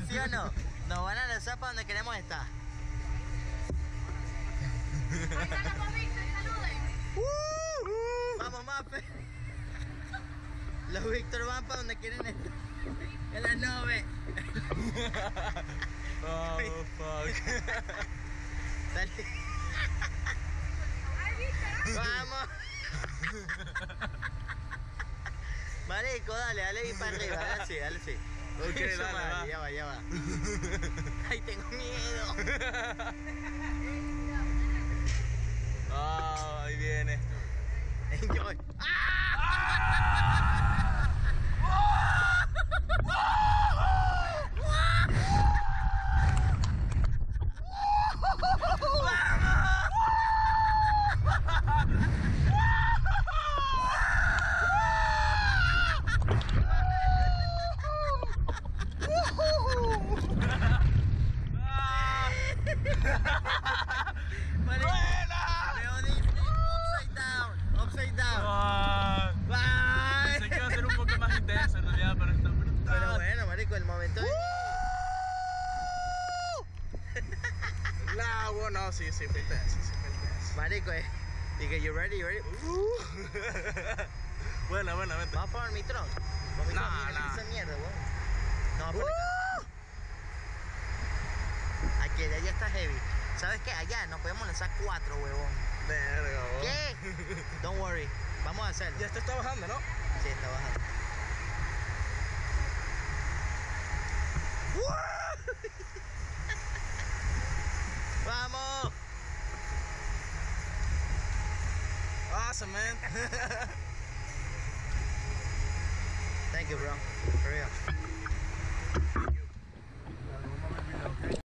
no? ¿Sí o no? Nos van a lanzar para donde queremos estar. Vamos, Mape. Los Víctor van para donde quieren estar. En las nubes. Oh, fuck. Dale. Vamos. Marico, dale, dale para arriba, dale así, dale así. Ok, Eso, dale, madre, va. Ya va, ya va. Ay, tengo miedo. Ah, ahí viene. Enjoy. Marico, Leonis, upside down, upside down. Ah, Bye. pensé que iba a ser un poco más intenso en realidad, pero está brutal. Pero bueno, marico, el momento de... La, bueno, no, sí, sí, fue intenso, sí, fue intenso. Marico, eh. Que you ready, you ready. Buena, buena, vente. Vamos a poner mi tron. No, no. esa mierda, weón. No, a acá. Aquí, allá está heavy. ¿Sabes qué? Allá nos podemos lanzar cuatro, huevón. Verga, vos. ¿Qué? Don't worry. Vamos a hacerlo. Ya esto está bajando, ¿no? Sí, está bajando. ¡Vamos! Awesome, man. Thank you, bro. For real.